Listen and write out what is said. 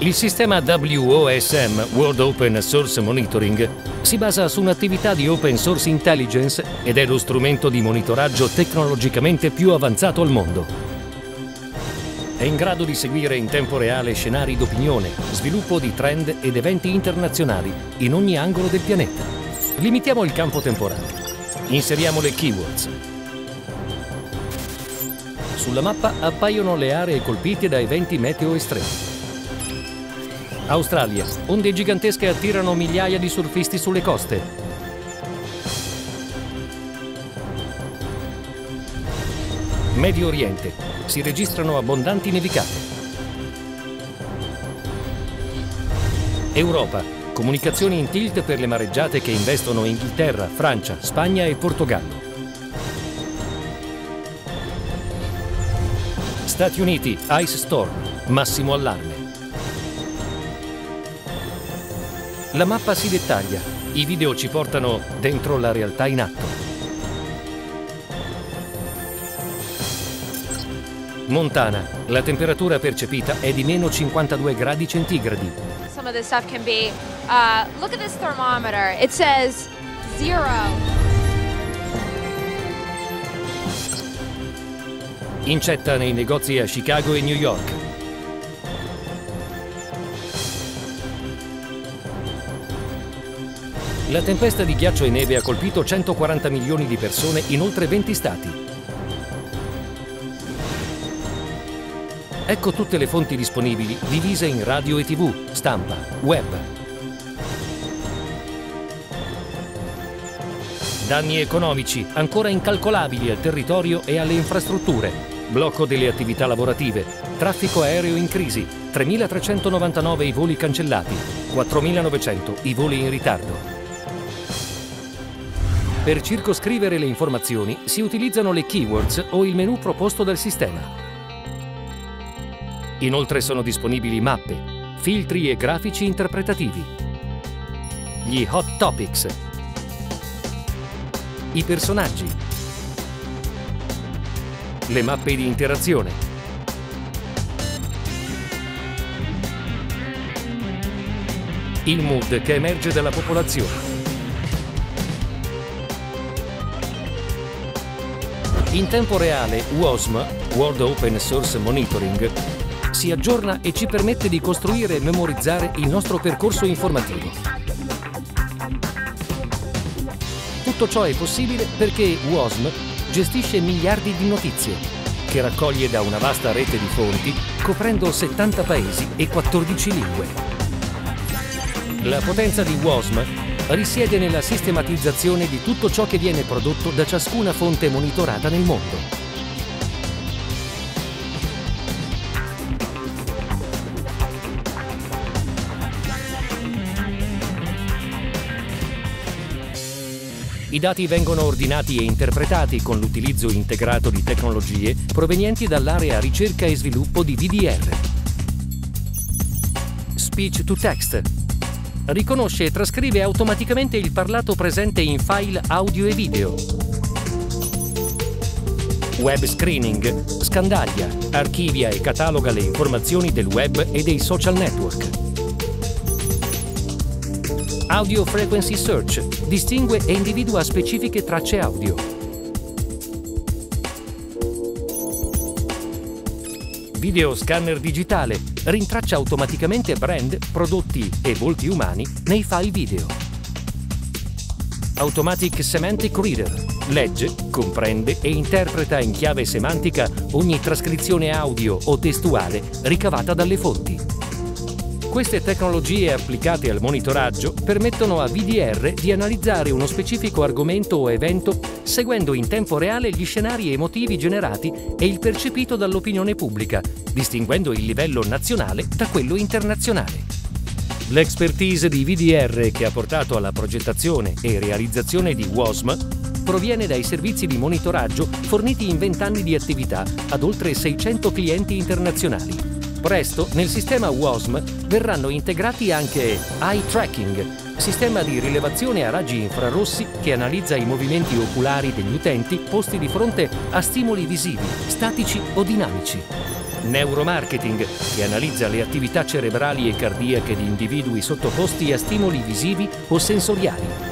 Il sistema WOSM, World Open Source Monitoring, si basa su un'attività di open source intelligence ed è lo strumento di monitoraggio tecnologicamente più avanzato al mondo. È in grado di seguire in tempo reale scenari d'opinione, sviluppo di trend ed eventi internazionali in ogni angolo del pianeta. Limitiamo il campo temporale. Inseriamo le keywords. Sulla mappa appaiono le aree colpite da eventi meteo estremi. Australia. Onde gigantesche attirano migliaia di surfisti sulle coste. Medio Oriente. Si registrano abbondanti nevicate. Europa. Comunicazioni in tilt per le mareggiate che investono Inghilterra, Francia, Spagna e Portogallo. Stati Uniti, Ice Storm, massimo allarme. La mappa si dettaglia, i video ci portano dentro la realtà in atto. Montana, la temperatura percepita è di meno 52 gradi centigradi. Some of this stuff can be, uh, look at this thermometer. It says zero. Incetta nei negozi a Chicago e New York. La tempesta di ghiaccio e neve ha colpito 140 milioni di persone in oltre 20 stati. Ecco tutte le fonti disponibili divise in radio e tv, stampa, web. Danni economici ancora incalcolabili al territorio e alle infrastrutture, blocco delle attività lavorative, traffico aereo in crisi, 3.399 i voli cancellati, 4.900 i voli in ritardo. Per circoscrivere le informazioni si utilizzano le keywords o il menu proposto dal sistema. Inoltre sono disponibili mappe, filtri e grafici interpretativi, gli hot topics, i personaggi, le mappe di interazione, il mood che emerge dalla popolazione. In tempo reale, WOSM, World Open Source Monitoring, si aggiorna e ci permette di costruire e memorizzare il nostro percorso informativo. Tutto ciò è possibile perché WOSM gestisce miliardi di notizie, che raccoglie da una vasta rete di fonti, coprendo 70 paesi e 14 lingue. La potenza di WOSM risiede nella sistematizzazione di tutto ciò che viene prodotto da ciascuna fonte monitorata nel mondo. I dati vengono ordinati e interpretati con l'utilizzo integrato di tecnologie provenienti dall'area ricerca e sviluppo di VDR. Speech to Text riconosce e trascrive automaticamente il parlato presente in file audio e video. Web screening scandaglia, archivia e cataloga le informazioni del web e dei social network. Audio Frequency Search distingue e individua specifiche tracce audio. Video scanner digitale rintraccia automaticamente brand, prodotti e volti umani nei file video. Automatic Semantic Reader legge, comprende e interpreta in chiave semantica ogni trascrizione audio o testuale ricavata dalle fonti. Queste tecnologie applicate al monitoraggio permettono a VDR di analizzare uno specifico argomento o evento seguendo in tempo reale gli scenari emotivi generati e il percepito dall'opinione pubblica, distinguendo il livello nazionale da quello internazionale. L'expertise di VDR che ha portato alla progettazione e realizzazione di WOSM proviene dai servizi di monitoraggio forniti in 20 anni di attività ad oltre 600 clienti internazionali. Presto nel sistema WOSM verranno integrati anche eye tracking, sistema di rilevazione a raggi infrarossi che analizza i movimenti oculari degli utenti posti di fronte a stimoli visivi, statici o dinamici. Neuromarketing, che analizza le attività cerebrali e cardiache di individui sottoposti a stimoli visivi o sensoriali